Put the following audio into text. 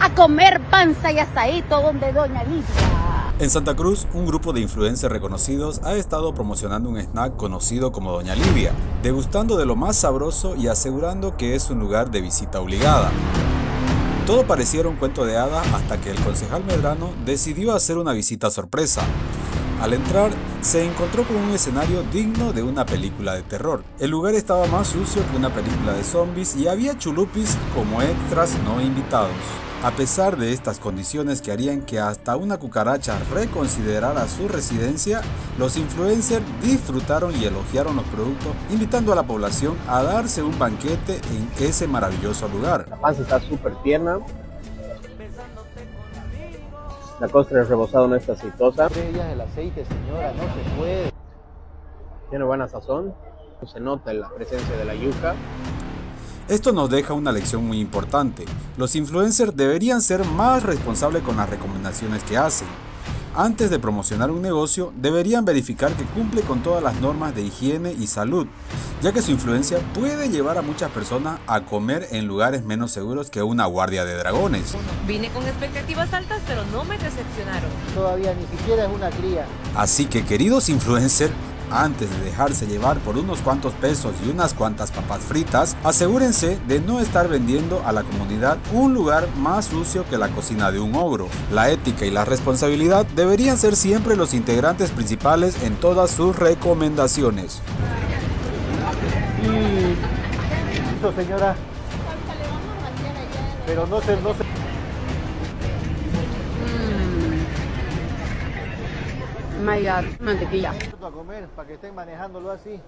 a comer panza y donde Doña. En Santa Cruz, un grupo de influencers reconocidos ha estado promocionando un snack conocido como Doña Livia, degustando de lo más sabroso y asegurando que es un lugar de visita obligada. Todo pareciera un cuento de hadas hasta que el concejal Medrano decidió hacer una visita sorpresa. Al entrar, se encontró con un escenario digno de una película de terror. El lugar estaba más sucio que una película de zombies y había chulupis como extras no invitados. A pesar de estas condiciones que harían que hasta una cucaracha reconsiderara su residencia, los influencers disfrutaron y elogiaron los productos, invitando a la población a darse un banquete en ese maravilloso lugar. La panza está súper tierna, la costra del rebozado no está aceitosa. el aceite, señora, no se puede. Tiene buena sazón. Se nota la presencia de la yuca. Esto nos deja una lección muy importante. Los influencers deberían ser más responsables con las recomendaciones que hacen. Antes de promocionar un negocio, deberían verificar que cumple con todas las normas de higiene y salud, ya que su influencia puede llevar a muchas personas a comer en lugares menos seguros que una guardia de dragones. Vine con expectativas altas, pero no me decepcionaron. Todavía ni siquiera es una cría. Así que queridos influencers, antes de dejarse llevar por unos cuantos pesos y unas cuantas papas fritas, asegúrense de no estar vendiendo a la comunidad un lugar más sucio que la cocina de un ogro. La ética y la responsabilidad deberían ser siempre los integrantes principales en todas sus recomendaciones. Y... señora. Pero no se... No se... My mantequilla. A comer, para que estén manejándolo así.